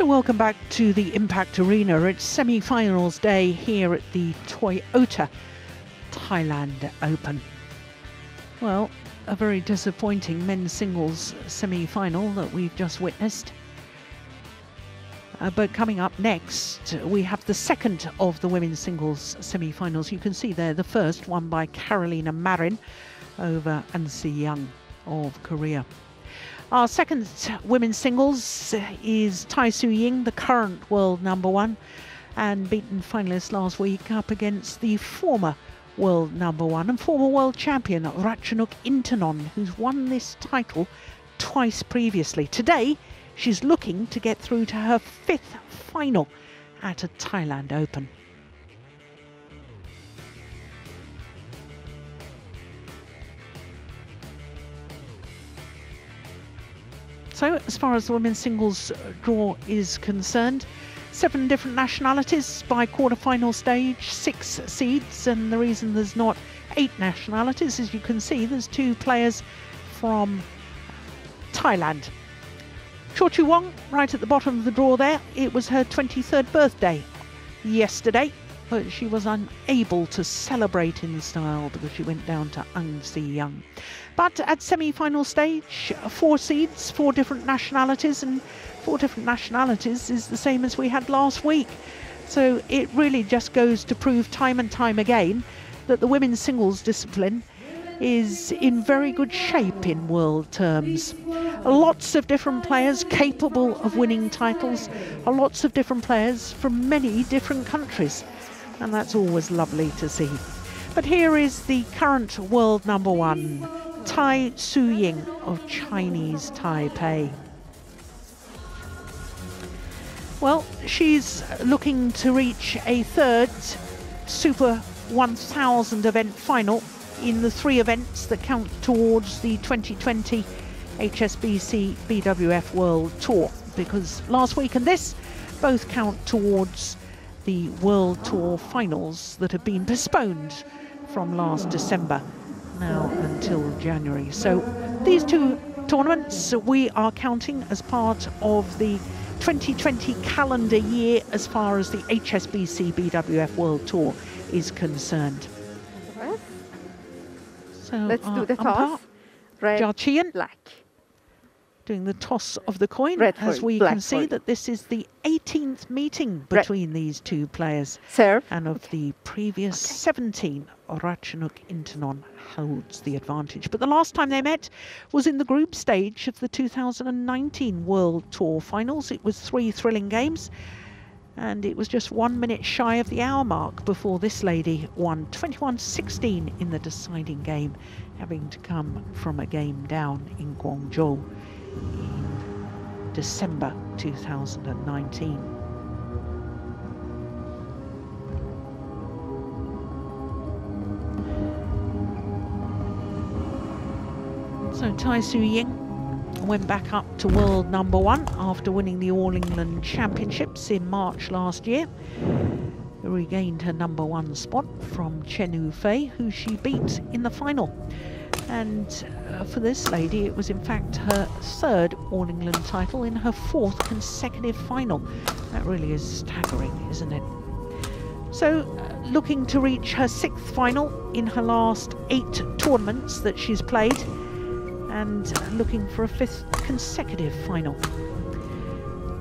So, welcome back to the Impact Arena. It's semi finals day here at the Toyota Thailand Open. Well, a very disappointing men's singles semi final that we've just witnessed. Uh, but coming up next, we have the second of the women's singles semi finals. You can see there the first, won by Carolina Marin over An Se Young of Korea. Our second women's singles uh, is Tai Tzu Ying, the current world number one, and beaten finalist last week up against the former world number one and former world champion Ratchanok Intanon, who's won this title twice previously. Today, she's looking to get through to her fifth final at a Thailand Open. So, as far as the women's singles draw is concerned, seven different nationalities by quarter-final stage, six seeds, and the reason there's not eight nationalities, as you can see, there's two players from Thailand. Chochuwong, right at the bottom of the draw there, it was her 23rd birthday yesterday but she was unable to celebrate in style because she went down to An Se Young. But at semi-final stage, four seeds, four different nationalities, and four different nationalities is the same as we had last week. So it really just goes to prove time and time again that the women's singles discipline is in very good shape in world terms. Lots of different players capable of winning titles, lots of different players from many different countries and that's always lovely to see. But here is the current world number one, Tai Tzu Ying of Chinese Taipei. Well, she's looking to reach a third Super 1000 event final in the three events that count towards the 2020 HSBC BWF World Tour because last week and this both count towards the World Tour finals that have been postponed from last December now until January. So these two tournaments we are counting as part of the 2020 calendar year as far as the HSBC BWF World Tour is concerned. So let's do the toss. Red, Jarchian. black doing the toss of the coin Red as we can see that this is the 18th meeting between Red. these two players. Serve. And of okay. the previous okay. 17, Ratchanok Intanon holds the advantage. But the last time they met was in the group stage of the 2019 World Tour Finals. It was three thrilling games. And it was just one minute shy of the hour mark before this lady won 21-16 in the deciding game, having to come from a game down in Guangzhou December 2019. So Tai Tzu Ying went back up to world number one after winning the All England Championships in March last year. Regained her number one spot from Chen Yufei, who she beat in the final. And uh, for this lady, it was in fact her third All England title in her fourth consecutive final. That really is staggering, isn't it? So, uh, looking to reach her sixth final in her last eight tournaments that she's played, and looking for a fifth consecutive final.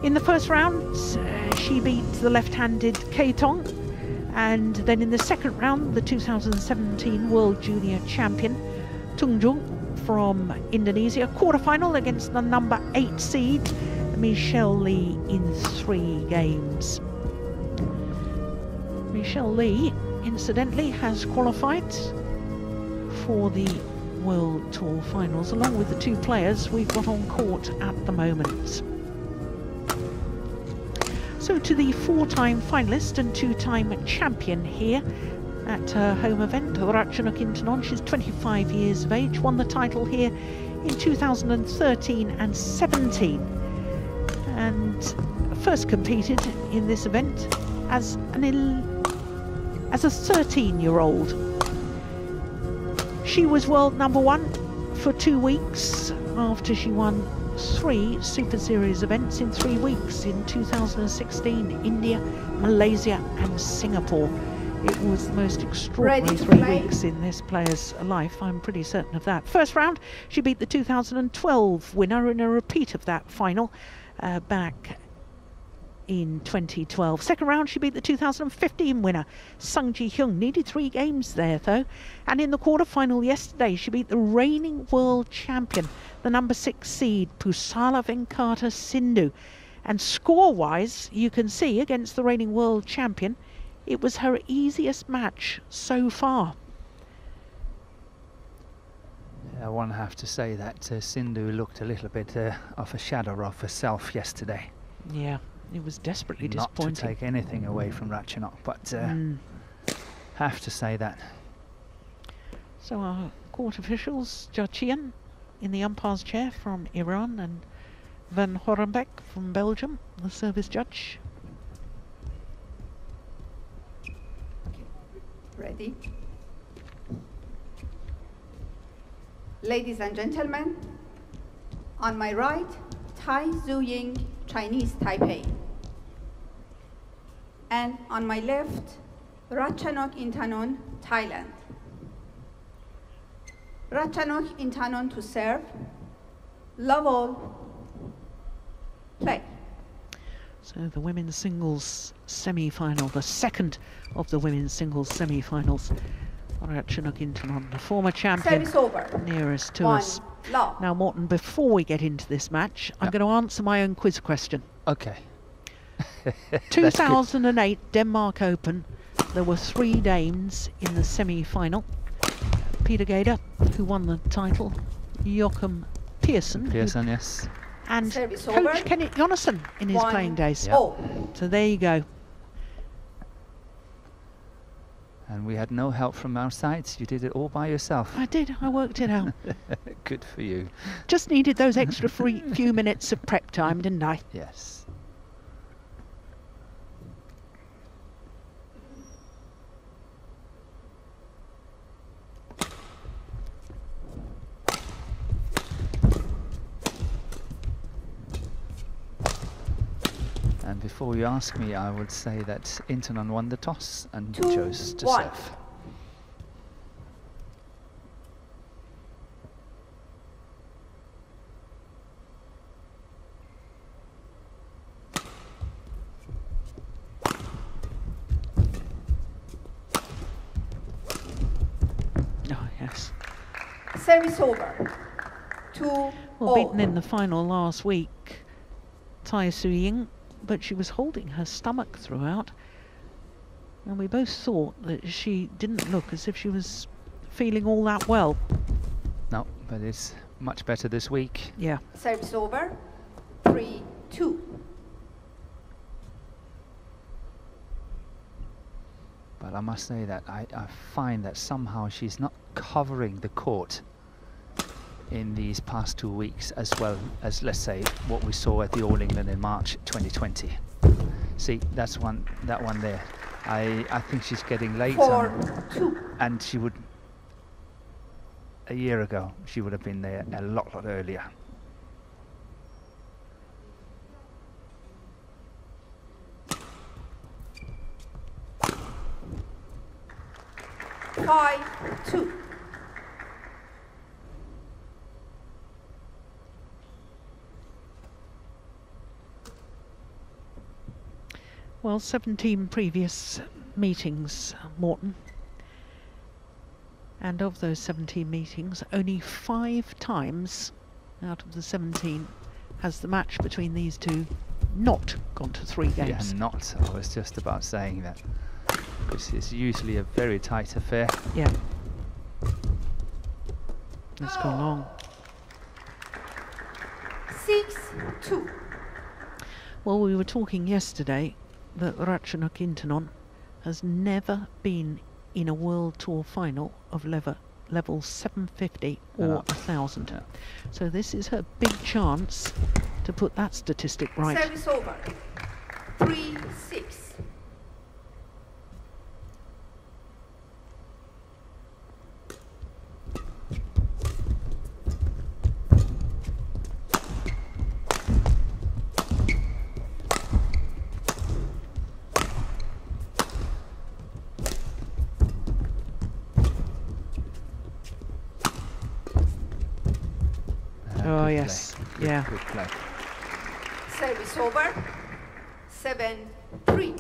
In the first round, uh, she beat the left-handed Kei Tong, and then in the second round, the 2017 World Junior Champion, Tunjung from Indonesia. Quarterfinal against the number eight seed, Michelle Li, in three games. Michelle Li, incidentally, has qualified for the World Tour Finals, along with the two players we've got on court at the moment. So to the four-time finalist and two-time champion here, at her home event, Ratchanok Intanon. She's 25 years of age, won the title here in 2013 and 17, and first competed in this event as an as a 13-year-old. She was world number one for two weeks after she won three Super Series events in three weeks in 2016 India, Malaysia, and Singapore. It was the most extraordinary three play. weeks in this player's life, I'm pretty certain of that. First round, she beat the 2012 winner in a repeat of that final uh, back in 2012. Second round, she beat the 2015 winner, Sung Ji Hyun. Needed three games there, though. And in the quarterfinal yesterday, she beat the reigning world champion, the number six seed, Pusala Venkata Sindhu. And score wise, you can see against the reigning world champion, it was her easiest match so far. I one have to say that uh, Sindhu looked a little bit uh, of a shadow of herself yesterday. Yeah, it was desperately Not disappointing. to take anything away from Ratchanok, but uh, mm. have to say that. So our court officials, Judge Ian in the umpire's chair from Iran and Van Horenbeck from Belgium, the service judge. Ready? Ladies and gentlemen, on my right, Tai Tzu Ying, Chinese Taipei. And on my left, Ratchanok Intanon, Thailand. Ratchanok Intanon to serve. Love all. Play. So the women's singles semi-final, the second of the women's singles semi-finals. are Ratchanok Intanon, the former champion, nearest to One. us. Now, Morten, before we get into this match, I'm going to answer my own quiz question. Okay. 2008 Denmark Open, there were three dames in the semi-final. Peter Gade, who won the title, Joachim Persson. Persson, yes. And Coach Kenny Jonassen in his One. playing days. Yep. So there you go. And we had no help from our sides. You did it all by yourself. I did. I worked it out. Good for you. Just needed those extra free few minutes of prep time, didn't I? Yes. And before you ask me, I would say that Intanon won the toss and Two, chose to one. serve. Oh, yes. Service over. Two. Well, all. beaten oh. in the final last week, Tai Tzu Ying but she was holding her stomach throughout. And we both thought that she didn't look as if she was feeling all that well. No, but it's much better this week. Yeah. Service over. Three, two. But I must say that I, I find that somehow she's not covering the court in these past two weeks as well as let's say what we saw at the All England in March 2020 see that's one that one there. I I think she's getting late Four, and she would a year ago she would have been there a lot lot earlier. Five two Well, 17 previous meetings, Morten. And of those 17 meetings, only five times out of the 17 has the match between these two not gone to three games. Yeah, not. I was just about saying that. This is usually a very tight affair. Yeah. It's gone long. Six, two. Well, we were talking yesterday that Ratchanok Intanon has never been in a World Tour final of level, level 750 or uh, 1000. Yeah. So this is her big chance to put that statistic right. Service over. 3 6. play. yes. Good- Yeah. Good play. Service over. Seven, three.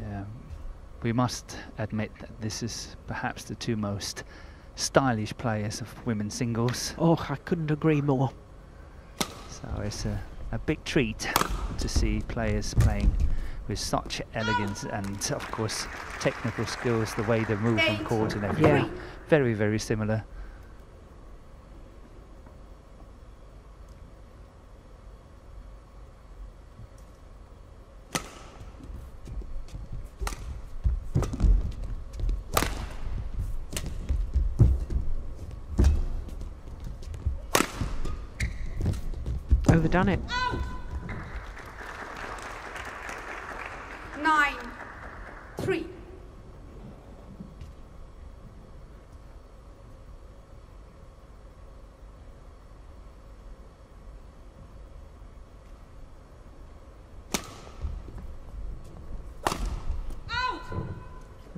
Yeah, we must admit that this is perhaps the two most stylish players of women's singles. Oh, I couldn't agree more. So it's a, a big treat to see players playing with such elegance and, of course, technical skills, the way they move on court and everything. Yeah. Very, very similar. Overdone it. Nine, three.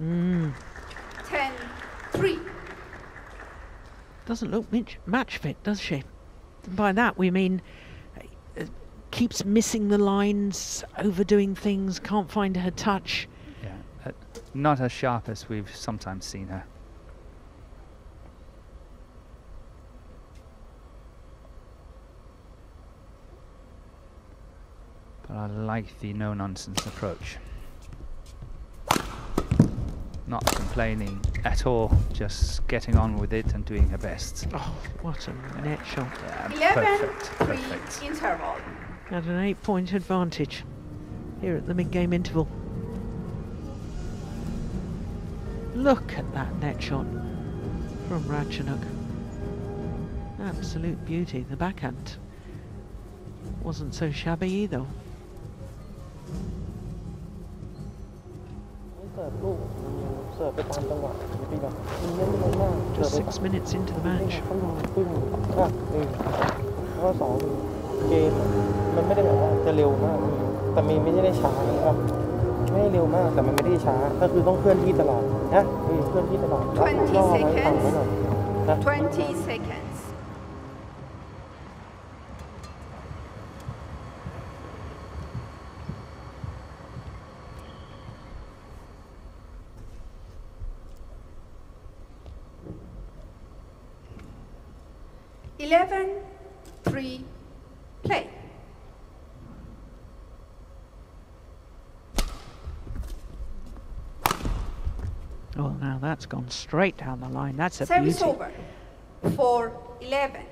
Mm. Ten, three. Doesn't look mitch- match fit, does she? By that we mean keeps missing the lines, overdoing things, can't find her touch. Yeah, uh, not as sharp as we've sometimes seen her. But I like the no-nonsense approach. Not complaining at all, just getting on with it and doing her best. Oh, what a net shot. Yeah, Eleven, perfect, perfect. Interval. At an eight point advantage here at the mid-game interval. Look at that net shot from Ratchanok. Absolute beauty. The backhand wasn't so shabby either. Just six minutes into the match. ไงเขาลงปึ้งก็หนึ่งแล้วก็สองเกมมันไม่ได้แบบว่าจะเร็วมาก แต่มีไม่ได้ช้านะครับไม่ได้เร็วมากแต่มันไม่ได้ช้า ก็คือต้องเคลื่อนที่ตลอดนะเออเคลื่อนที่ตลอดรับ20ล่อไว้ต่ำไว้ seconds หน่อยนะ Oh, now that's gone straight down the line. That's a Service beauty. over. Four, eleven.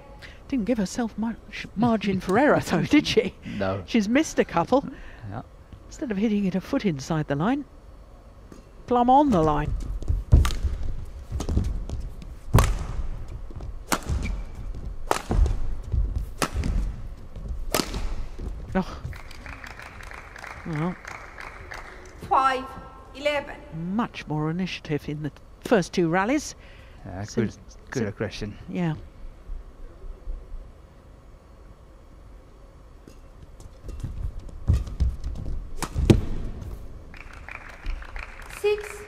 Didn't give herself much margin for error, though, did she? No. She's missed a couple. Yeah. Instead of hitting it a foot inside the line, plumb on the line. Oh. Well, Five, eleven. Much more initiative in the first two rallies. Yeah, So- good, good so- aggression. Yeah. Six,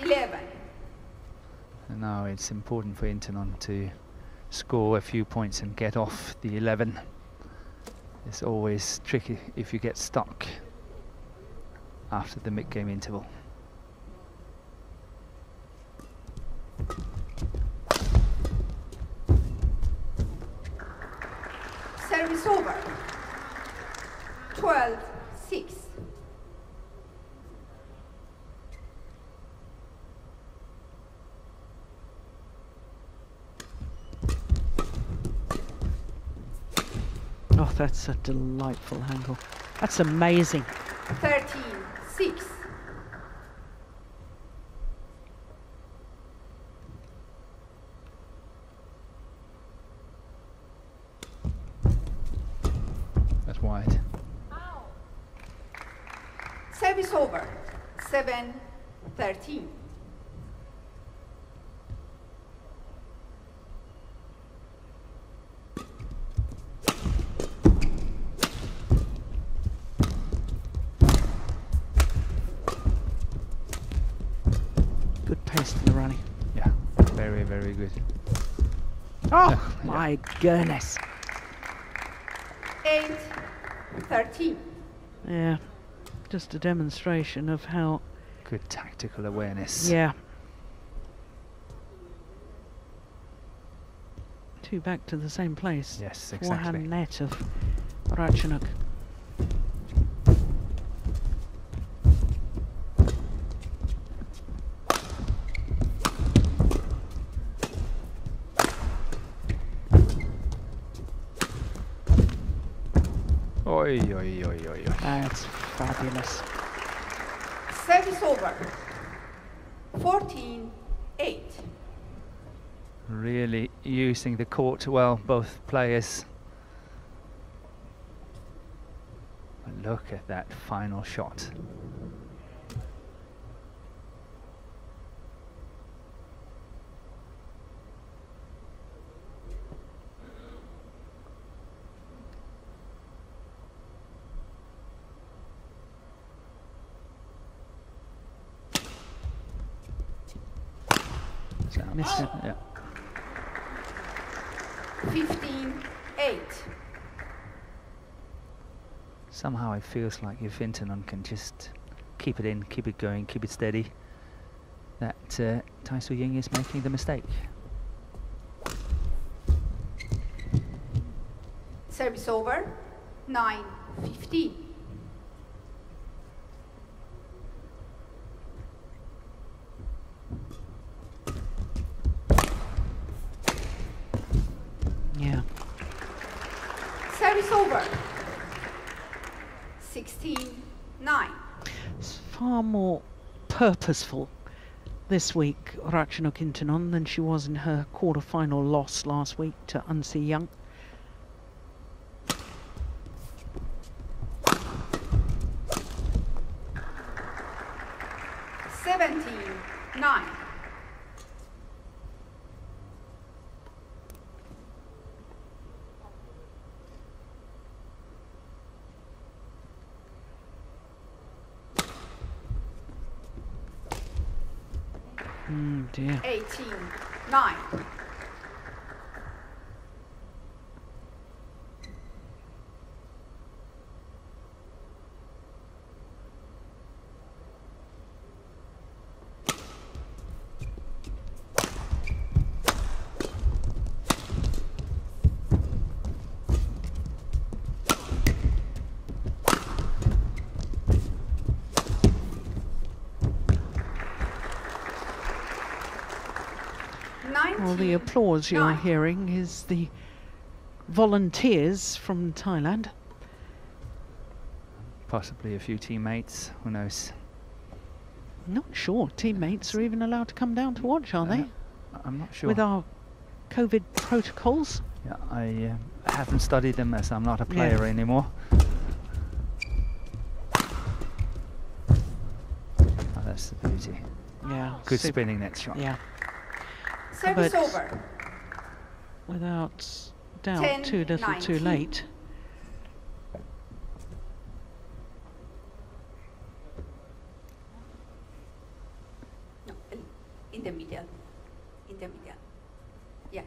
eleven. And now it's important for Intanon to score a few points and get off the 11. It's always tricky if you get stuck after the mid-game interval. That's a delightful angle. That's amazing. 13, 6. My goodness. 8, 13. Yeah, just a demonstration of how, Good tactical awareness. yeah. Two back to the same place. Yes, exactly. Forehand exactly. net of Ratchanok. That's fabulous. Service over. 14, 8. Really using the court well, both players. But Look at that final shot. So, Missed. Yeah. 15, 8. Somehow it feels like if Intanon can just keep it in, keep it going, keep it steady, that uh, Tai Tzu Ying is making the mistake. Service over. 9, 15. Yeah. Service over. 16, 9. It's far more purposeful this week, Ratchanok Intanon, than she was in her quarter-final loss last week to An Se Young. Mm, dear. 18, 9. The applause you're hearing is the volunteers from Thailand. Possibly a few teammates, who knows. Not sure teammates are even allowed to come down to watch, are Uh, they? I'm not sure. With our COVID protocols. Yeah, I uh, haven't studied them as I'm not a Yeah. player anymore. Oh, that's the beauty. Yeah. Good spinning net shot. Yeah. Service but- over. Without doubt, 10, too little, too late. No, el- in the middle. In the middle. Yeah.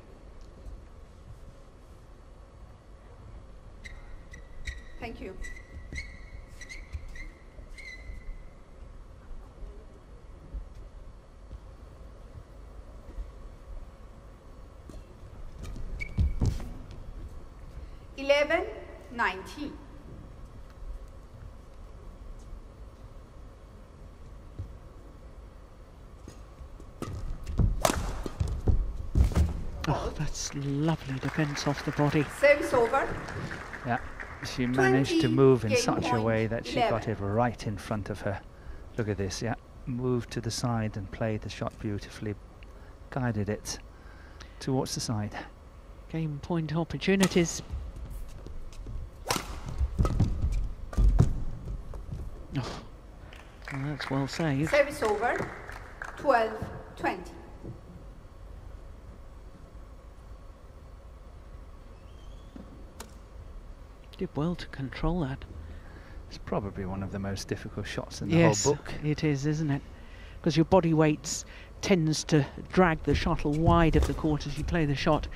Thank you. Eleven, nineteen. Oh, that's lovely defence off the body. Service over. Yeah, she managed to move in such a way that she got it right in front of her. Look at this, yeah. Moved to the side and played the shot beautifully. Guided it towards the side. Game point opportunities. Oh, well, that's well saved. Service over. 12, 20. Did well to control that. It's probably one of the most difficult shots in the yes, whole book. it is, isn't it? Because your body weight's tends to drag the shuttle wide of the court as you play the shot.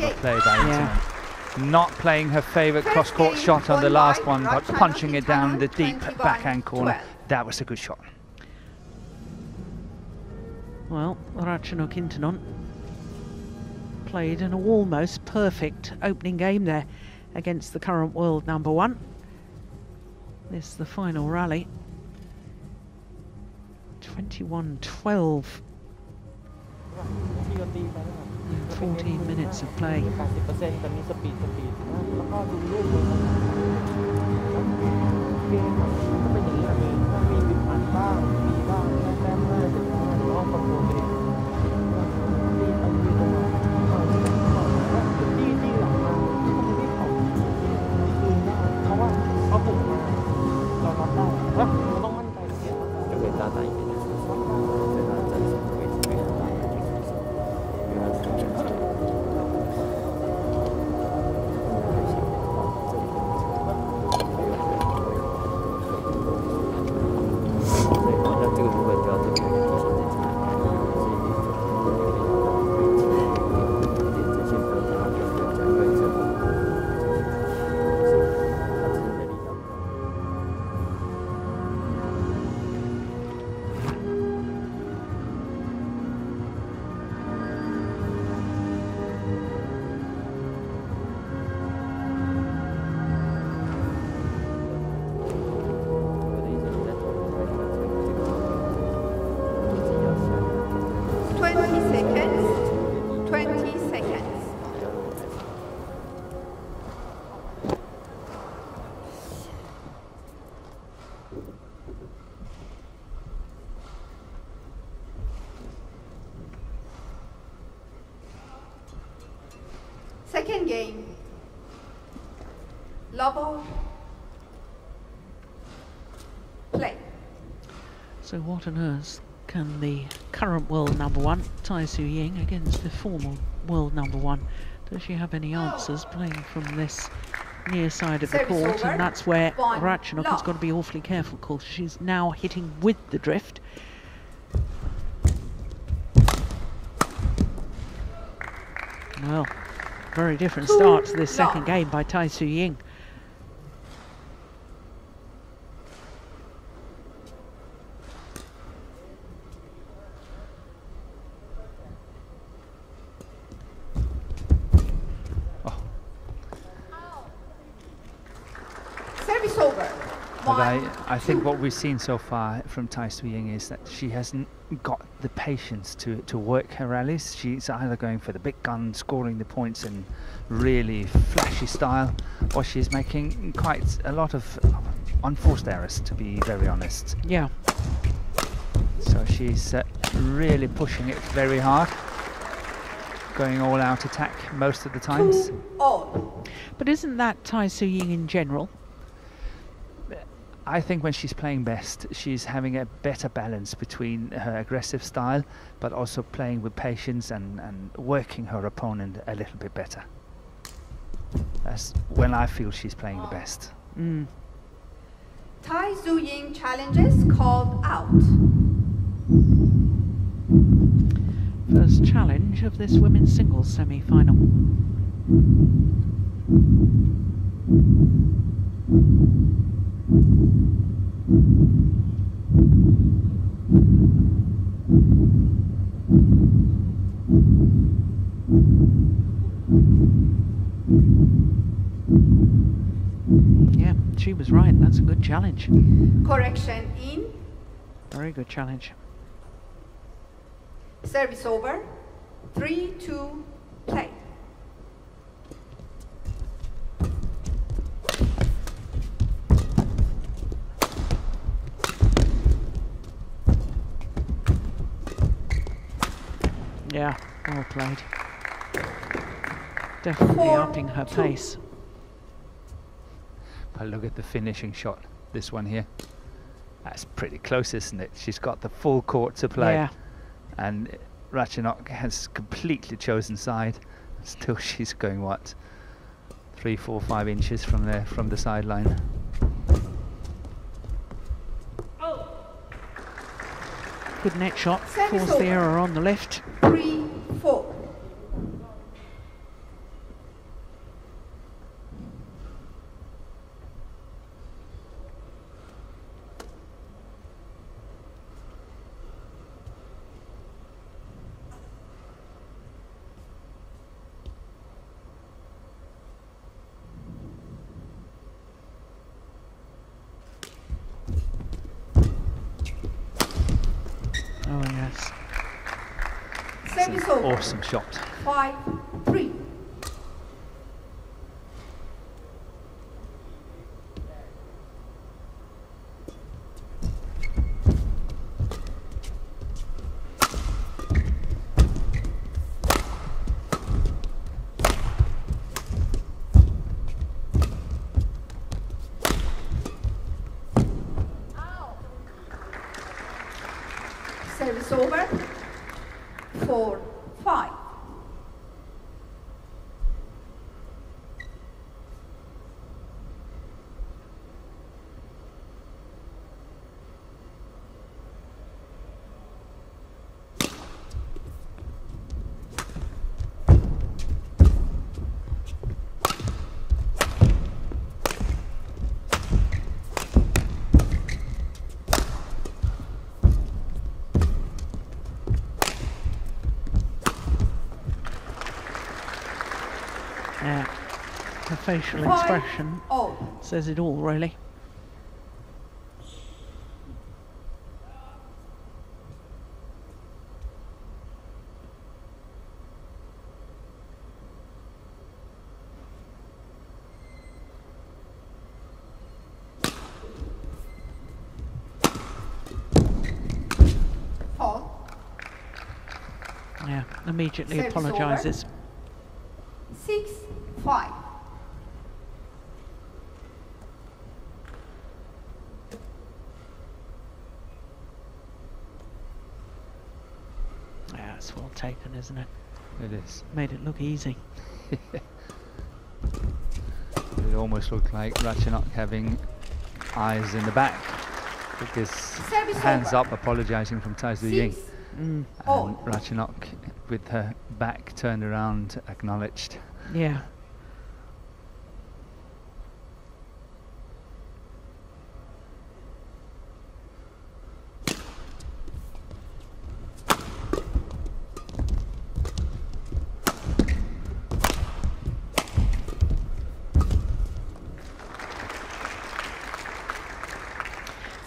Clever Yeah. play by Yeah. Intanon. Not playing her favourite cross-court shot on the last one, but punching it down the deep backhand corner. That was a good shot. Well, Ratchanok Intanon played an almost perfect opening game there against the current world number one. This is the final rally. 21-12, 14 minutes of play. Second game. Lobo. Play. So what on earth can the current world number one, Tai Tzu Ying, against the former world number one? Does she have any oh. answers playing from this near side of the court? over. And that's where One Ratchanok has got to be awfully careful because she's now hitting with the drift. Well, very different start to this second game by Tai Tzu Ying. Oh, Service over. but I, One, I think what we've seen so far from Tai Tzu Ying is that she hasn't got the patience to, to work her rallies. She's either going for the big gun, scoring the points in really flashy style, or she's making quite a lot of unforced errors, to be very honest. Yeah. So she's uh, really pushing it very hard, going all out attack most of the times. two, all. But isn't that Tai Tzu Ying in general? I think when she's playing best, she's having a better balance between her aggressive style, but also playing with patience and, and working her opponent a little bit better. That's when I feel she's playing the best. Mm. Tai Tzu Ying challenges called out. First challenge of this women's singles semi-final. Yeah, she was right. That's a good challenge. Correction in. Very good challenge. Service over. Three, two, play. Well played. Definitely Four, upping her two. pace. But look at the finishing shot, this one here. That's pretty close, isn't it? She's got the full court to play. Yeah. And Ratchanok has completely chosen side. Still, she's going what? Three, four, five inches from the from the sideline. Oh. Good net shot. Service Force the over. error on the left. Three, four. Oh yes. Service Five, three. Service over. Four, five. Yeah. The facial expression Oh, says it all, really. Yeah. Immediately apologises. Six, five. Yeah, it's well taken, isn't it? It is. Made it look easy. It almost looked like Ratchanok having eyes in the back because Service hands over. up apologising from Tai Tzu Ying. Mm. Oh. And Ratchanok with her back turned around acknowledged. Yeah.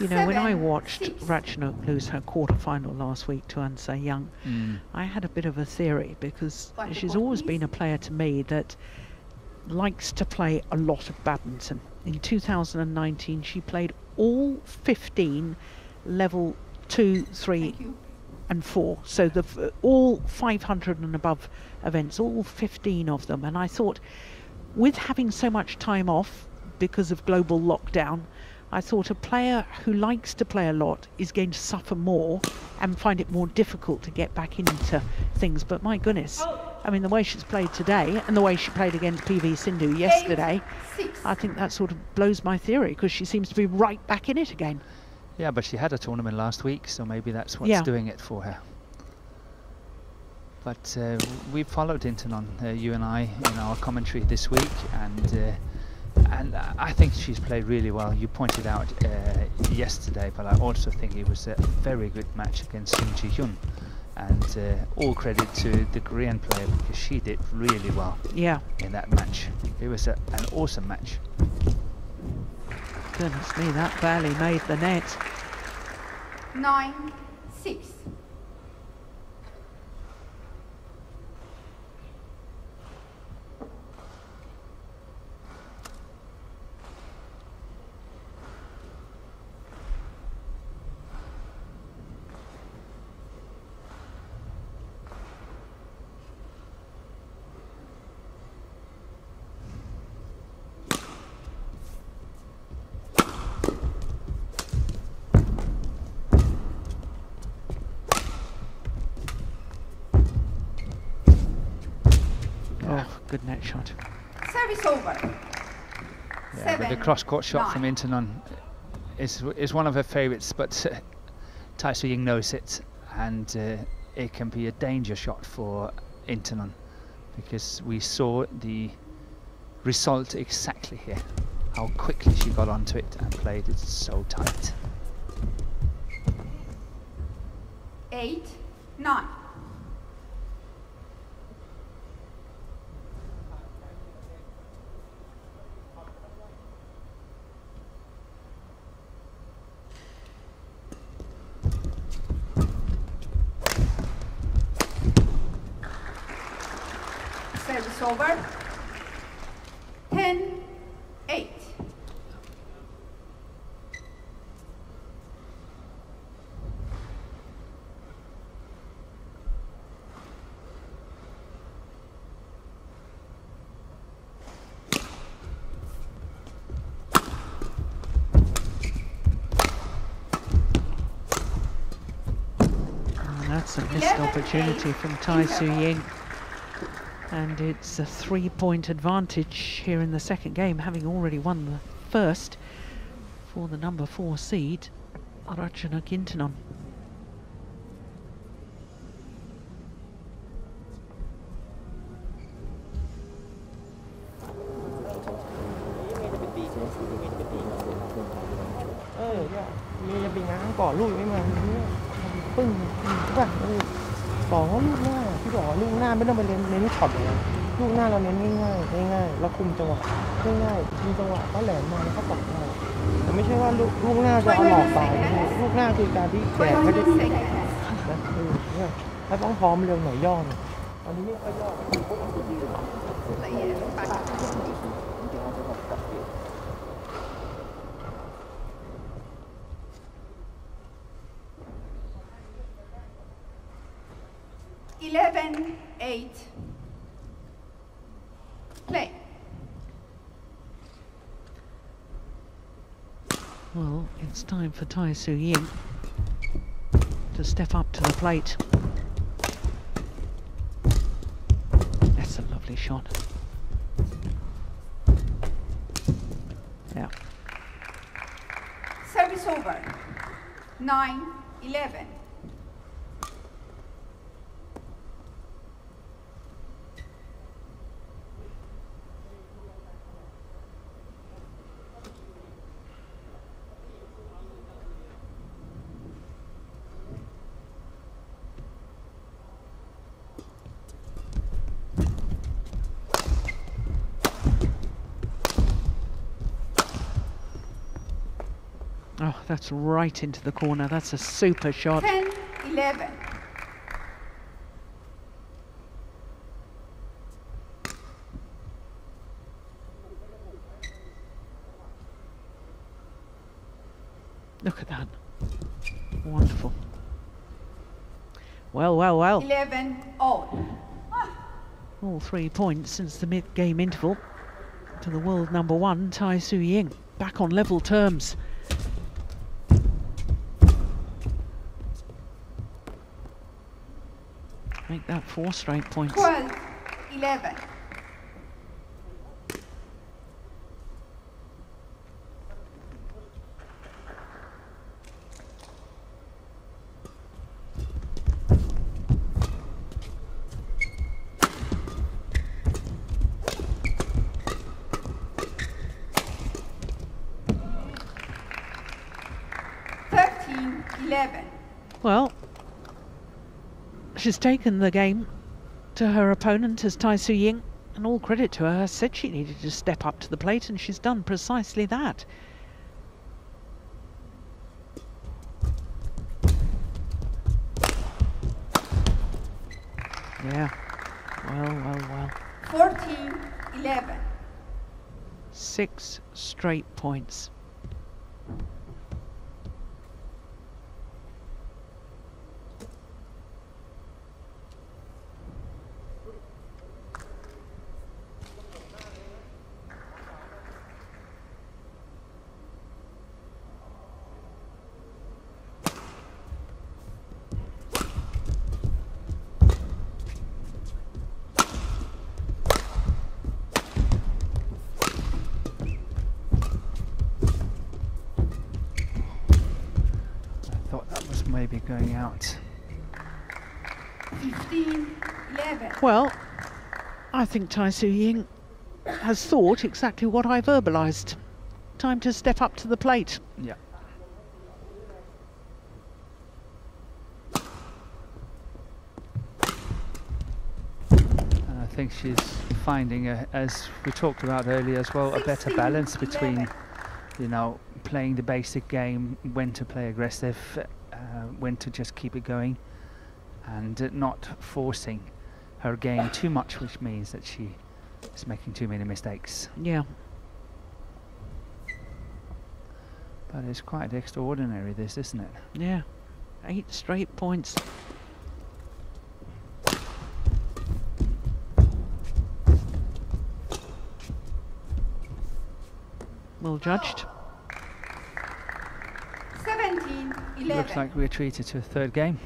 You know, when I Seven, watched six. Lose her quarter-final last week to An Se Young, Mm. I had a bit of a theory because Like she's always been a player to me that likes to play a lot of badminton. In 2019, she played all 15 level 2, 3, and 4. So the f- all 500 and above events, all 15 of them. And I thought, with having so much time off because of global lockdown, I thought a player who likes to play a lot is going to suffer more and find it more difficult to get back into things. But my goodness, I mean, the way she's played today and the way she played against PV Sindhu yesterday, I think that sort of blows my theory because she seems to be right back in it again. Yeah, but she had a tournament last week, so maybe that's what's Yeah. doing it for her. But uh, we followed Intanon, uh, you and I, in our commentary this week, and uh, and I I think she's played really well. You pointed out uh, yesterday, but I also think it was a very good match against Sung Ji Hyun. And uh, all credit to the Korean player because she did really well Yeah, in that match. It was a, an awesome match. goodness me, that barely made the net. Nine, six. Great shot. Service over. Yeah, but the cross-court shot from nine. Intanon is is one of her favourites, but uh, Tai Tzu Ying knows it, and uh, it can be a danger shot for Intanon because we saw the result exactly here. How quickly she got onto it and played it so tight. Eight, nine. Service over. Ten, eight. And that's a missed opportunity from Tai Tzu. Ying. And it's a three point advantage here in the second game, having already won the first for the number four seed, Ratchanok Intanon. ลูกหน้าพี่บอกว่าลูกหน้าไม่ต้องไปเน้นเน้นช็อตเลยลูกหน้าเราเน้นง่ายๆง่ายๆแล้วคุมจังหวะง่ายๆคุมจังหวะก็แหลมมาแล้วก็ตอกได้แต่ไม่ใช่ว่าลูกลูกหน้าจะเอาหลอกตายไม่ใช่ลูกหน้าคือการที่แกะไม่ได้ Twenty seconds. นะเออเนี่ยถ้าต้องพร้อมเร็วหน่อยย่อหน่อยตอนนี้ไม่ค่อยย่อ It's time for Tai Tzu Ying to step up to the plate. That's a lovely shot. Yeah. Service over. 9, 11. That's right into the corner. That's a super shot. Ten, eleven. Look at that. Wonderful. Well, well, well. Eleven, all. All three points since the mid-game interval to the world number one, Tai Tzu Ying. Back on level terms. four straight points. 12, 11. She's taken the game to her opponent as Tai Tzu Ying, and all credit to her. Said she needed to step up to the plate, and she's done precisely that. Yeah. Well, well, well. Fourteen, eleven. Six straight points. Maybe going out. 15, 11. Well, I think Tai Tzu Ying has thought exactly what I verbalised. Time to step up to the plate. Yeah. And I think she's finding, a, as we talked about earlier as well, a better balance between, 11. you know, playing the basic game, when to play aggressive, uh, when to just keep it going, and uh, not forcing her game too much, which means that she is making too many mistakes. Yeah. But it's quite extraordinary, this, isn't it? Yeah. Eight straight points. Well judged. 17, 11. Looks like we're treated to a third game.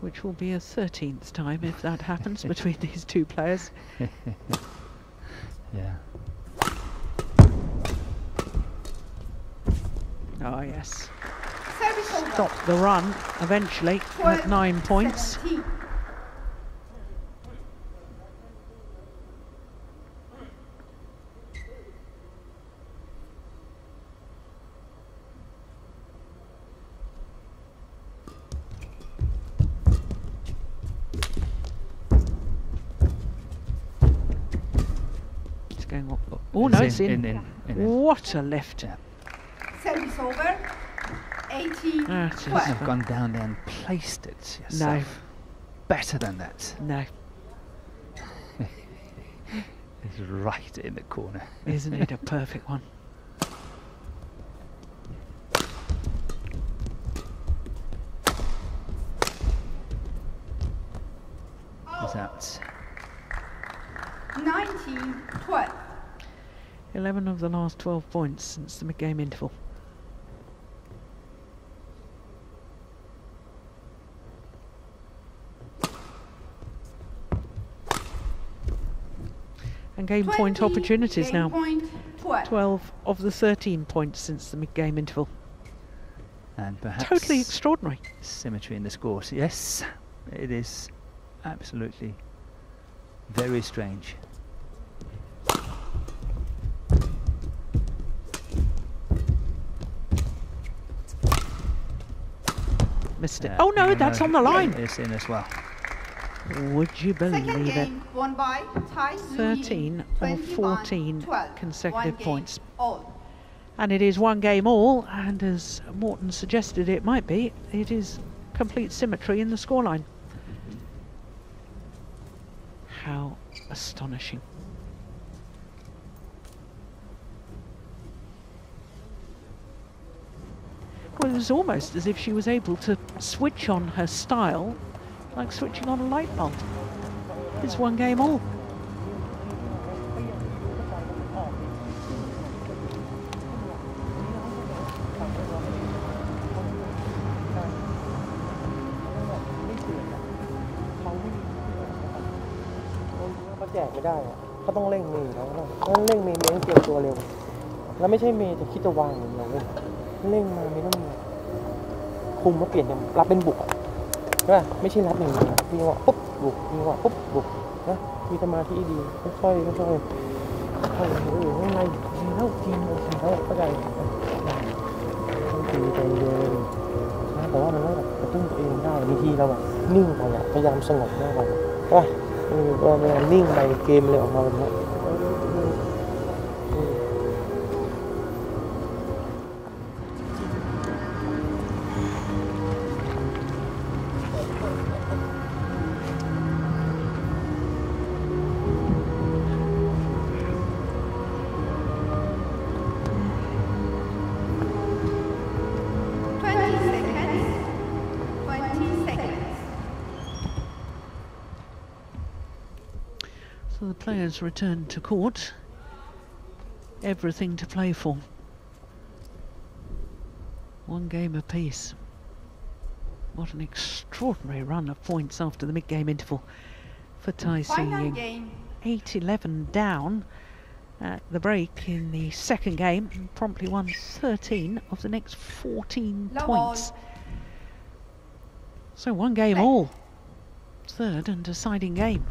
Which will be a 13th time if that happens between these two players. Yeah. Oh, yes. Stop the run eventually at nine points. 17. It's going up. Oh, in. in, in, in, in. What a lift. Yeah. Service over. 18, That is 12. Have gone down there and placed it yourself. Better than that. No, It's right in the corner. isn't it a perfect one? Oh. Is out. 19, 12. 11 of the last 12 points since the mid-game interval. And game point 20, opportunities game now. Point 12. 12 of the 13 points since the mid-game interval. And perhaps Totally extraordinary. symmetry in the scores. Yes, it is absolutely very strange. Missed it. Yeah, oh no, uh, that's on the line. It's in as well. Would you Second believe it? won by Tai 13 Ying, of 21, 14 12. consecutive points. All. And it is one game all, and as Morten suggested it might be, it is complete symmetry in the scoreline. How astonishing. Well, it was almost as if she was able to switch on her style like switching on a light bulb. It's one game all. เร่งมาไม่ต้องคุมมาเปลี่ยนรับเป็นบุกใช่ป่ะไม่ใช่รับหนึ่งมีว่าปุ๊บบุกมีว่าปุ๊บบุกนะมีสมาธิดีค่อยๆค่อยๆค่อยๆเออไม่ไรเล่ากินเลยเล่าเข้าใจต้องกิใจเย็นนะแต่ว่ามันต้แบบกระตุ้นตัวเองได้บางทีเราแบบนิ่งไปอะพยายามสงบมากกว่าใช่ป่ะเพยายามนิ่งไปเกมเลยออกมาแบบนี้ So the players return to court. Everything to play for. One game apiece. What an extraordinary run of points after the mid-game interval for Tai Ying. 8-11 down at the break in the second game promptly won 13 of the next 14 Love points. So one game all. Third and deciding game.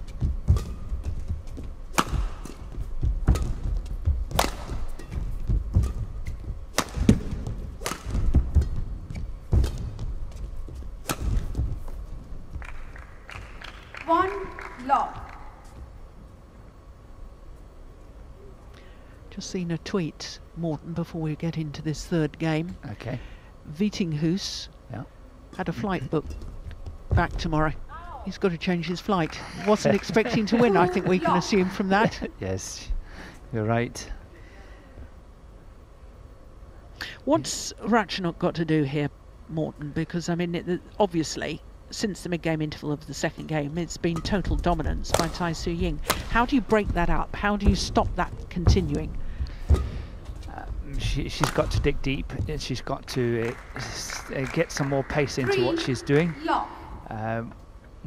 Seen a tweet, Morten, before we get into this third game. Okay. Vittinghus Yeah. had a flight booked back tomorrow. He's got to change his flight. Wasn't expecting to win, I think we can assume from that. Yes, you're right. What's Ratchanok got to do here, Morten? Because, I mean, it, it- obviously, since the mid-game interval of the second game, it's been total dominance by Tai Tzu Ying. How do you break that up? How do you stop that continuing? Um, she, she's got to dig deep. uh, She's got to uh, uh, get some more pace into what she's doing. Um,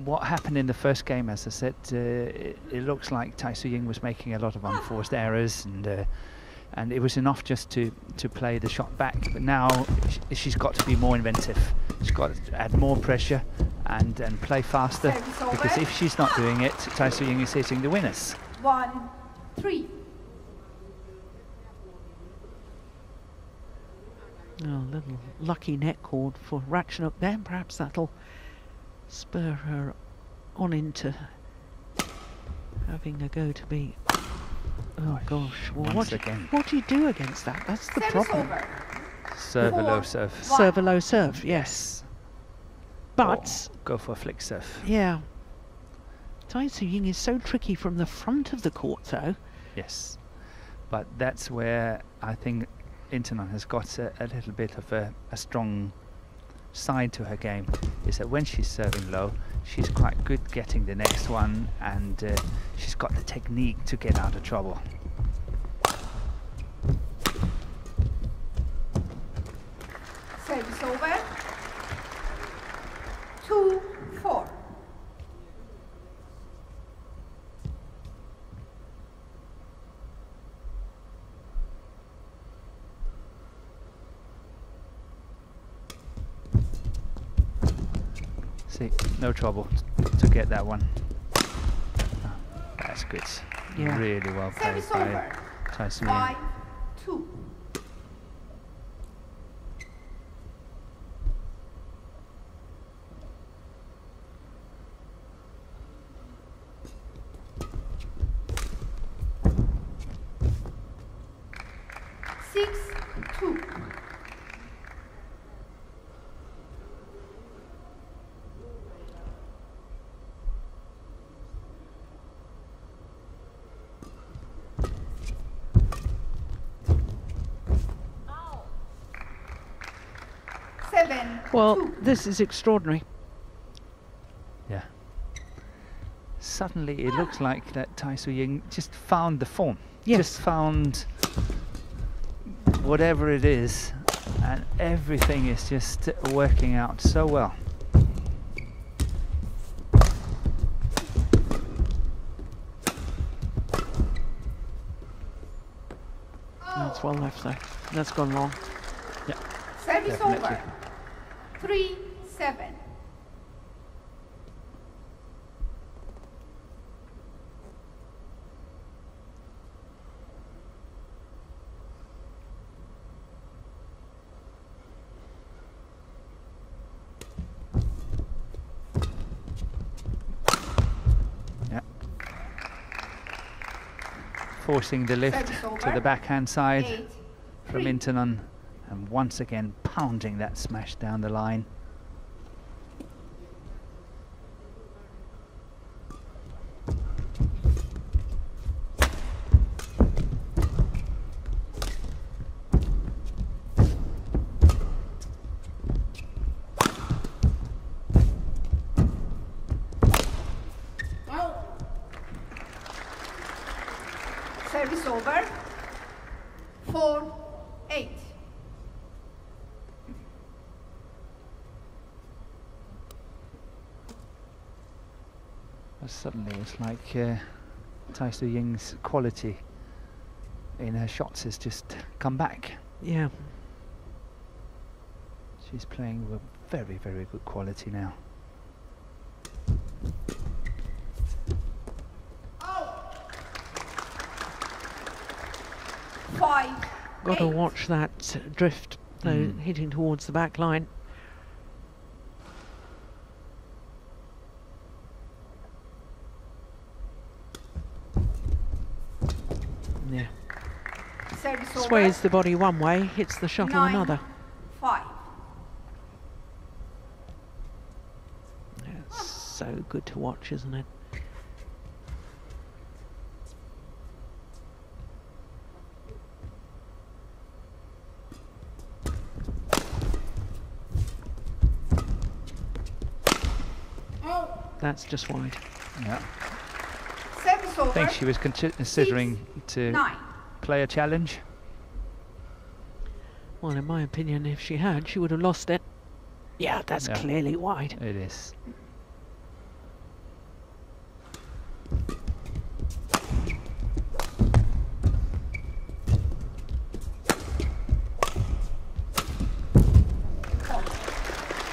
what happened in the first game, as I said, uh, it, it looks like Tai Tzu Ying was making a lot of unforced errors, and uh, and it was enough just to to play the shot back. But now sh- she's got to be more inventive. She's got to add more pressure and and play faster. Because if she's not doing it, Tai Tzu Ying is hitting the winners. One, three. Oh, little lucky net cord for Ratchanok there. Perhaps that'll spur her on into having a go to be. Oh gosh! Well, Once what, again. what do you do against that? That's the Service problem. over. Serve a low serve. One. Serve a low serve, yes. But Or go for a flick serve. yeah, Tai Tzu Ying is so tricky from the front of the court, though. Yes, but that's where I think Intanon has got a, a little bit of a, a strong side to her game. Is that when she's serving low, she's quite good getting the next one, and uh, she's got the technique to get out of trouble. Service over. Two, four. See, no trouble to get that one. Ah, that's good. Yeah. Really well played Service by over. Tai Tzu Five, two. Six, two. Seven, Well, this is extraordinary. Yeah. Suddenly, it looks like that Tai Tzu Ying just found the form. Yes. Just found whatever it is, and everything is just working out so well. That's well left, though. That's gone long. Service Definitely. over. Three, seven. Yeah. Forcing the lift to the backhand side Eight, from. Intanon, and once again pounding that smash down the line. Service over. Four, eight. But suddenly uh, Tai Tzu Ying's quality in her shots has just come back. Yeah. She's playing with very, very good quality now. Five. Got to watch that drift, though, Mm. hitting towards the back line. Yeah. Service over. Sways the body one way, hits the shuttle Nine. another. Five. It's so good to watch, isn't it? That's just wide. Yeah. Service. I think she was consi- considering to Nine. play a challenge. Well, in my opinion, if she had, she would have lost it. Yeah, that's Yeah. clearly wide. It is.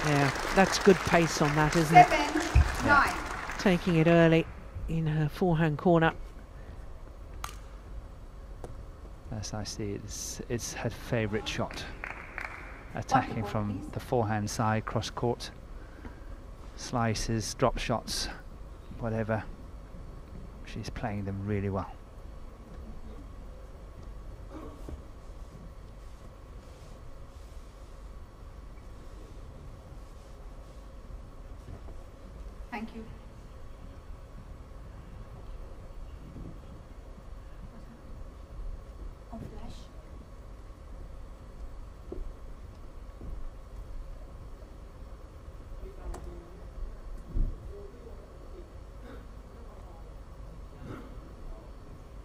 Yeah, that's good pace on that, isn't it? Seven. Nine. Taking it early in her forehand corner. As I see, it's it's her favourite shot. Attacking from the forehand side, cross court, slices, drop shots, whatever. She's playing them really well. Thank you. On flash.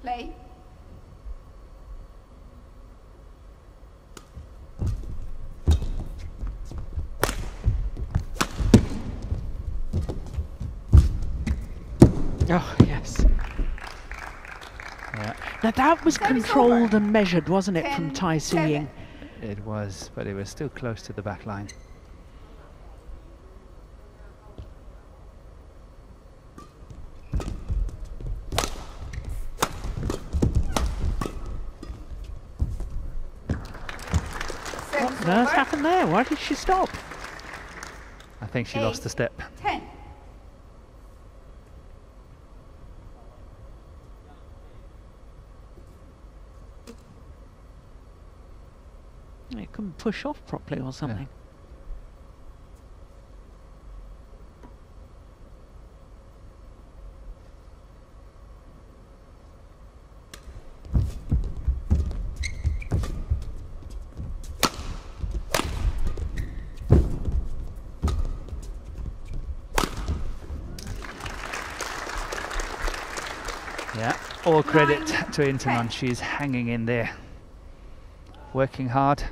Play. Oh, yes. Yeah, Now that was Service controlled over. and measured, wasn't it, from Tai Tzu Ying? it was, but it was still close to the back line. Service What on earth happened there? Why did she stop? I think she Eight. lost a step. Ten. It couldn't push off properly or something. Yeah, all credit Nine, to Intanon. ten. She's hanging in there, working hard.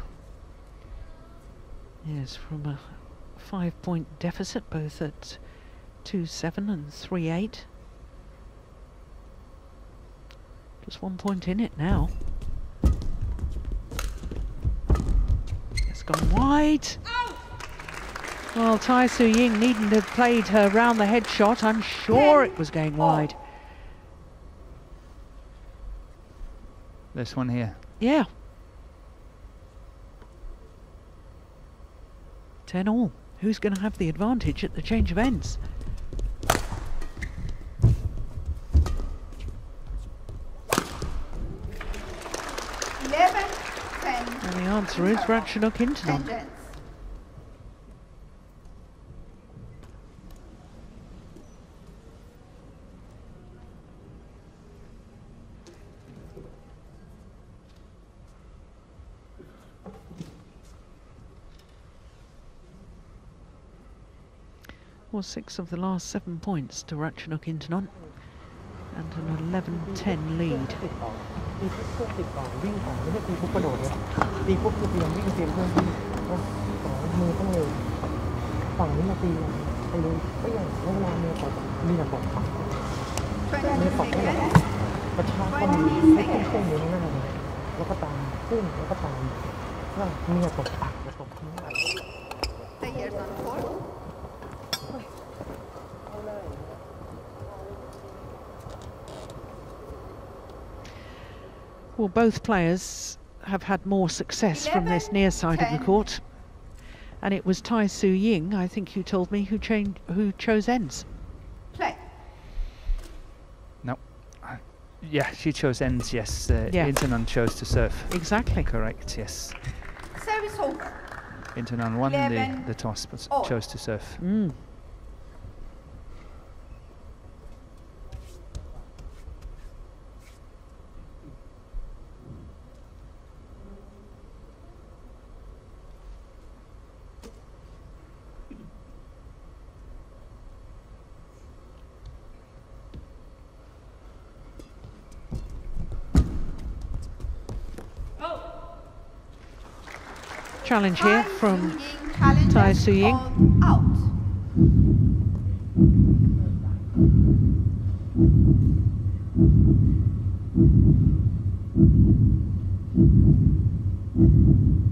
Yes, from a five point deficit, both at 2 7 and 3 8. Just one point in it now. It's gone wide. Well, Tai Tzu Ying needn't have played her round the head shot. I'm sure it was going wide. This one here. Yeah. 10 all. Who's going to have the advantage at the change of ends? Eleven. Ten. And the answer is Ratchanok Intanon. Vengeance. Was six of the last seven points to Ratchanok Internon. And an 11-10 lead. ติดต่อตีปุ๊บเพื่อนติดต่อวิ่งต่อไม่ได้ตีปุ๊บกระโดดเลยตีปุ๊บคือเตรียมวิ่งเตรียมเพื่อนวิ่งต้องต่อมือต้องเร็วฝั่งนี้มาตีไปเลยก็อย่างแล้วเวลาเมียตบมีแต่ตบ Twenty เมียตบไม่หลับ seconds. กระชากข้อมือให้ต้มๆอยู่ข้างหน้าเลยแล้วก็ตามพุ่งแล้วก็ตามว่าเมียตกปักจะตกทิ้งอะไ Well, both players have had more success from this near side of the court. And it was Tai Tzu Ying, I think you told me, who, changed, who chose ends. Play. No. Yeah, she chose ends, yes. Uh, Yeah. Intanon chose to serve. Exactly. Correct, yes. Service over. Intanon won the, Eleven the toss but all. chose to serve. Mm. Challenge here from Tai Tzu-ying. Out.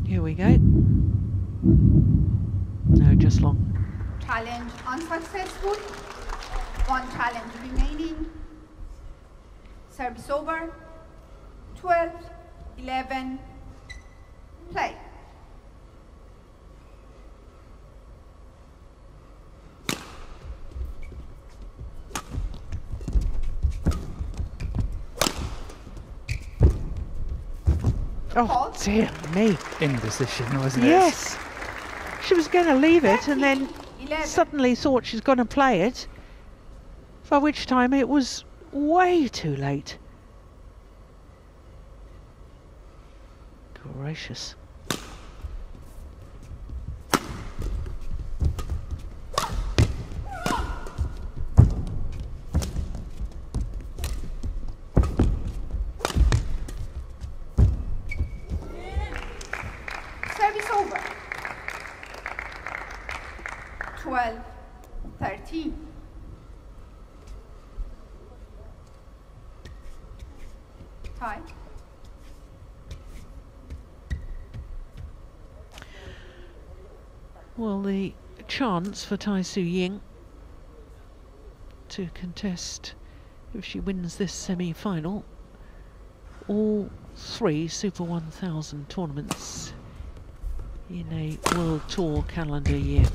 Here we go. No, just long. Challenge unsuccessful. One challenge remaining. Service over. 12, 11, play. Pause. dear me. Indecision, wasn't it? Yes. She was going to leave it and then 11. suddenly thought she's going to play it, by which time it was way too late. Gracious. Service over. 12, 13. Tie. Well, the chance for Tai Tzu Ying to contest if she wins this semi final all three Super 1000 tournaments in a World Tour calendar year.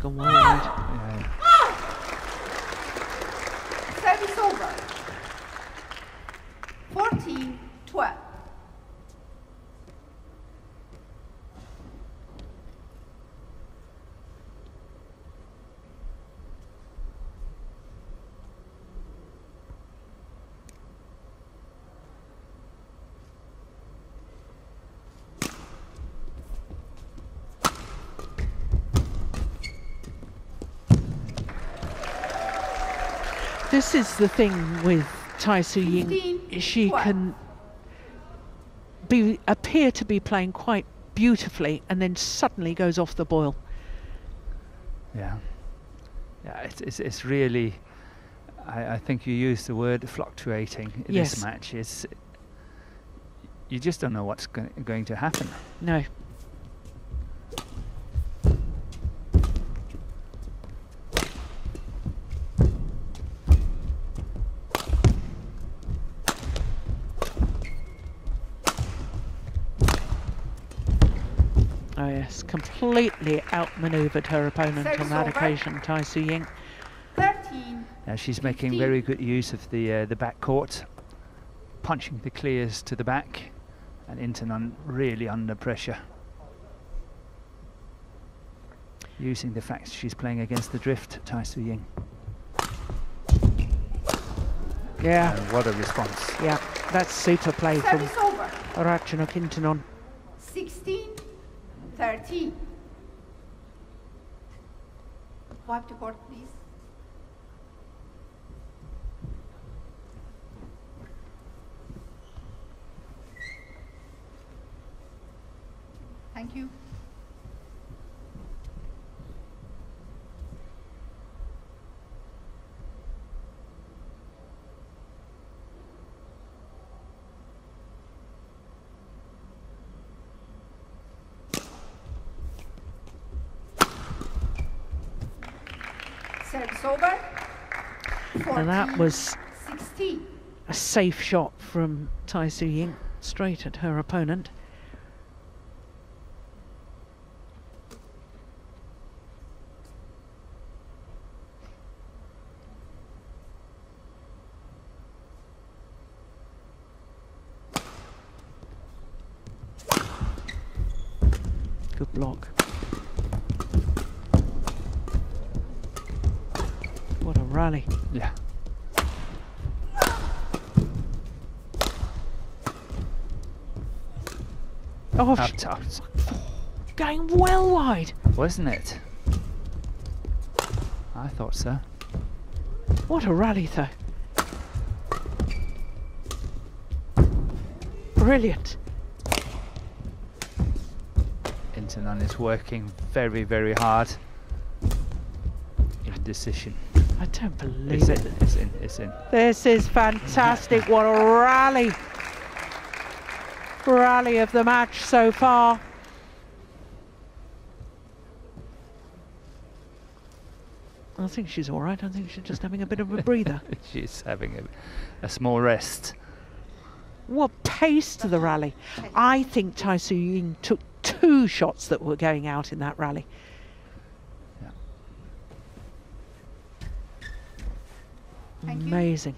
Gone well wide. Yeah. Service over. 14, 12. This is the thing with Tai Tzu Ying. 15, She 12. can be appear to be playing quite beautifully and then suddenly goes off the boil. Yeah. Yeah, it's, it's, it's really, I, I think you used the word fluctuating in Yes. this match. It's, you just don't know what's go- going to happen. No. Oh yes, completely outmaneuvered her opponent on that over. occasion, Tai Tzu Ying. 13, Now she's making very good use of the uh, the back court, punching the clears to the back, and Intanon really under pressure. Using the fact she's playing against the drift, Tai Tzu Ying. Yeah, And what a response. yeah, that's super play from service over. Ratchanok Intanon. 16, 13. Wipe the court, please. Thank you. Service over. And that was 16. a safe shot from Tai Tzu Ying straight at her opponent. Good block. What a rally. Yeah. Oh, Up top, going well wide. wasn't it? I thought so. What a rally, though. Brilliant. Intanon is working very, very hard. Indecision. I don't believe It's it. in. It's in. It's in. This is fantastic. What a rally. Rally of the match so far. I think she's all right. I think she's just having a bit of a breather. She's having a, a small rest. What pace to the rally. I think Tai Tzu Ying took two shots that were going out in that rally. Yeah. Thank. Amazing,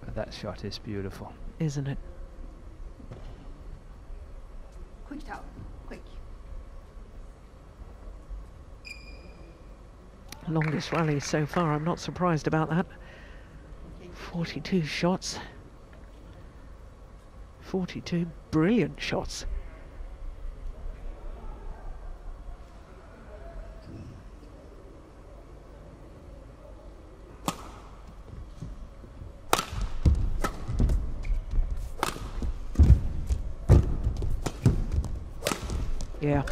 But that shot is beautiful. isn't it? Quick towel. Quick. Longest rally so far. I'm not surprised about that. 42 shots. 42 brilliant shots. Yeah.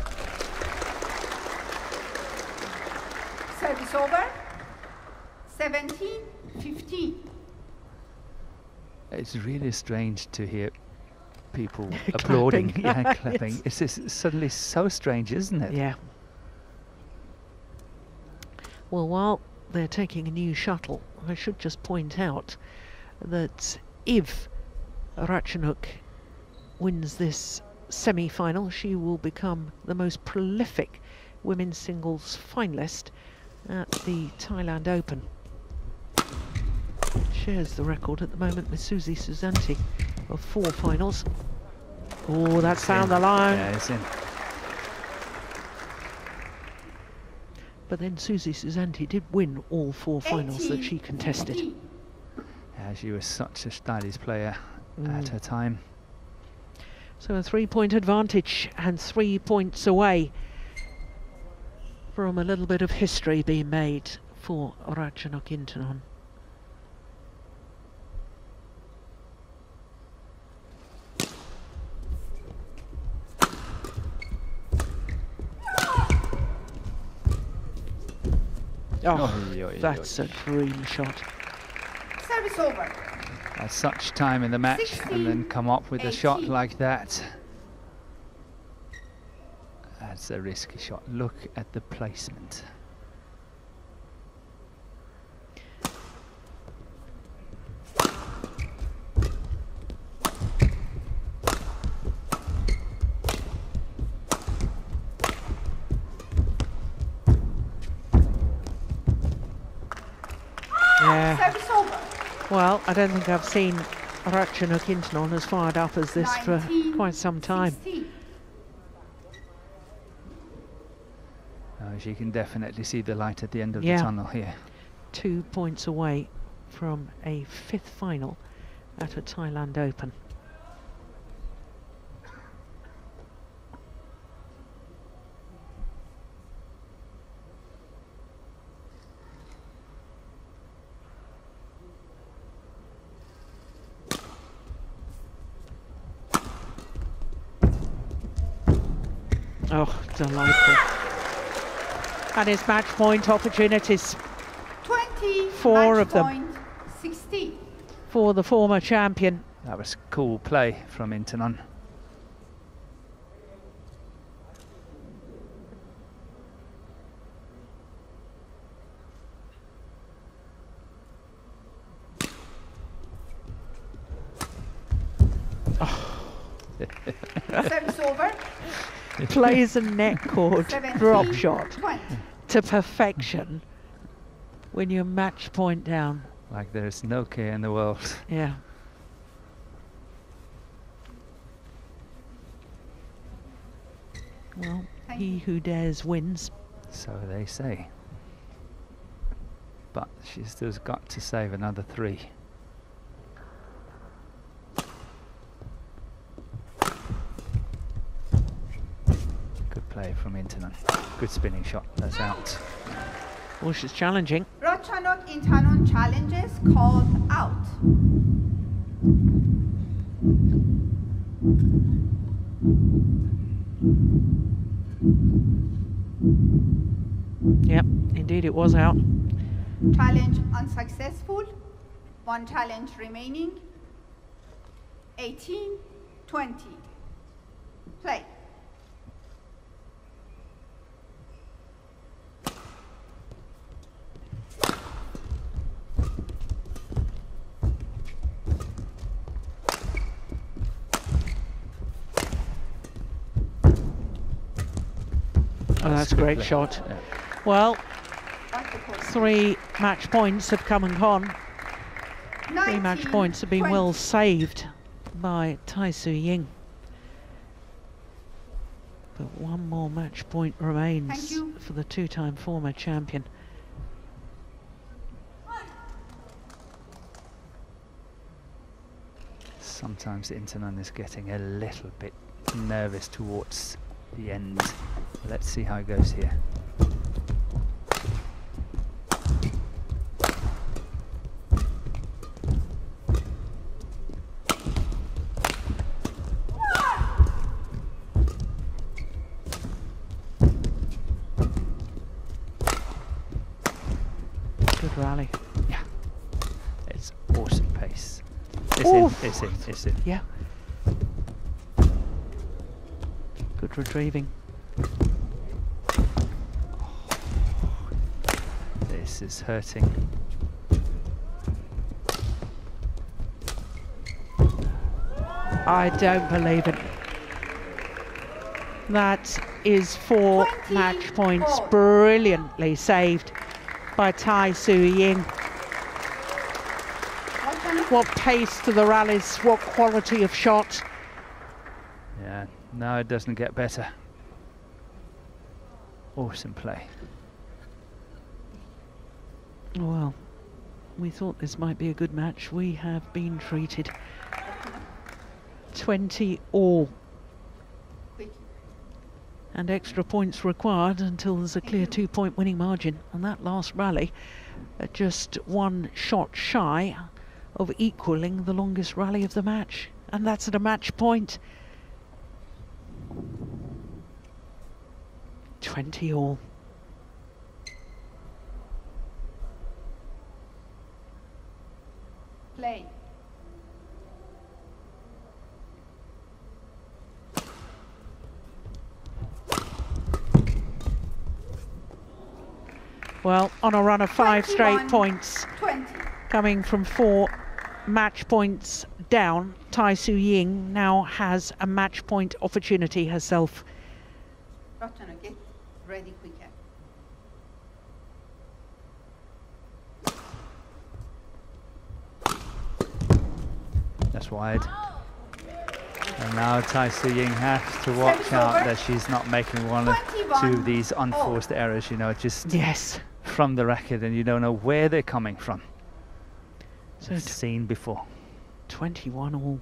Service over. 17, 15. It's really strange to hear people applauding, Clapping. yeah, clapping. Yes. It's just suddenly so strange, isn't it? Yeah. Well, while they're taking a new shuttle, I should just point out that if Ratchanok wins this semi-final, she will become the most prolific women's singles finalist at the Thailand Open. Shares the record at the moment with Susie Susanti of four finals. Oh, that's down the line. Yeah, it's in. But then Susie Susanti did win all four finals that she contested. 15. Yeah, she was such a stylish player at Mm. her time. So a three-point advantage and three points away from a little bit of history being made for Ratchanok Intanon. Oh, Oi, oi, oi. that's a dream shot. Service over. At such time in the match and then come up with a shot like that. That's a risky shot. Look at the placement. I don't think I've seen Ratchanok Intanon as fired up as this for quite some time. 16. Uh, she can definitely see the light at the end of Yeah. the tunnel here. two points away from a fifth final at a Thailand Open. and his match point opportunities. 20, Four of them. 60. For the former champion. That was cool play from Intanon. Oh. Over. Plays a net cord, drop shot. 20 to perfection when you're match point down. Like there's no care in the world. Yeah. Well, Thank he who dares wins. So they say. But she's still got to save another three. Good play from Intanon. Good spinning shot. That's out. Well, she's challenging. Ratchanok Intanon challenges called out. Yep, indeed it was out. Challenge unsuccessful. One challenge remaining. 18, 20. Play. That's a great play. shot. Yeah. Well, What's the code? three match points have come and gone. Three match points have been 20. well saved by Tai Tzu Ying. But one more match point remains for the two-time former champion. Sometimes Intanon is getting a little bit nervous towards the end. Let's see how it goes here. Good rally. Yeah. It's awesome pace. It's in, it's in, it's in. Yeah. Good retrieving. This is hurting. I don't believe it. That is four 20 match points brilliantly saved by Tai Tzu Ying. What pace to the rallies, what quality of shot. Yeah, no, it doesn't get better. Awesome play. Well, we thought this might be a good match. We have been treated. 20 all and extra points required until there's a clear two point winning margin. And that last rally, uh, just one shot shy of equaling the longest rally of the match. And that's at a match point. 20 all. Play. Well, on a run of five straight points, 20. coming from four match points down, Tai Tzu Ying now has a match point opportunity herself. Get ready quicker. That's wide. And now Tai Tzu Ying has to watch Service out over. that she's not making one or two of these unforced errors, you know, just Yes. from the racket and you don't know where they're coming from. So t- Seen before. 21 all.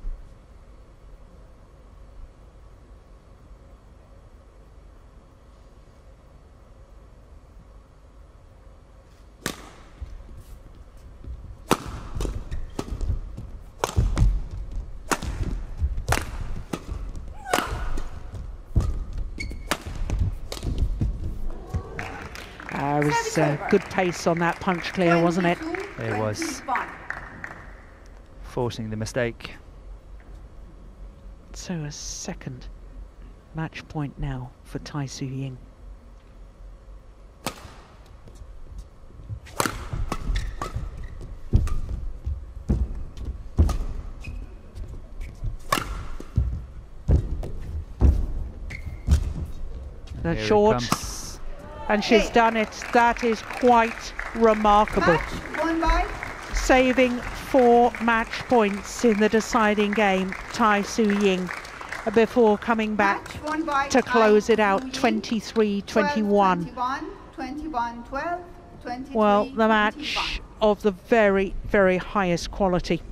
Good pace on that punch clear, wasn't it? It was. Forcing the mistake. So a second match point now for Tai Tzu Ying. That's short and she's Okay. done it. That is quite remarkable. Saving four match points in the deciding game, Tai Tzu Ying, before coming back to close it out 23 21. 21, 21, 12, 23, Well, the 21. match of the very, very highest quality.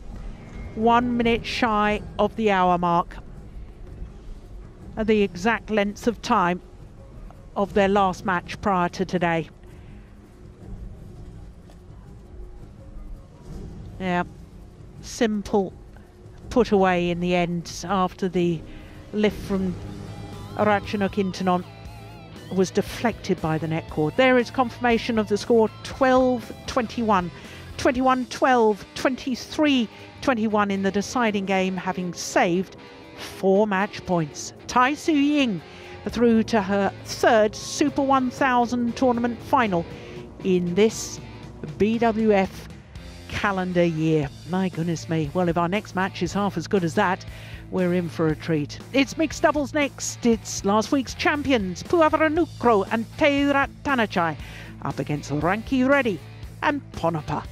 One minute shy of the hour mark. The exact length of time of their last match prior to today. Yeah, simple put away in the end after the lift from Ratchanok Intanon was deflected by the net cord. There is confirmation of the score 12 21, 21 12, 23 21 in the deciding game, having saved four match points. Tai Tzu Ying through to her third Super 1000 tournament final in this BWF calendar year. My goodness me. Well, if our next match is half as good as that, we're in for a treat. It's mixed doubles next. It's last week's champions, Puavaranukroh and Teira Tanachai, up against Rankireddy and Ponnappa.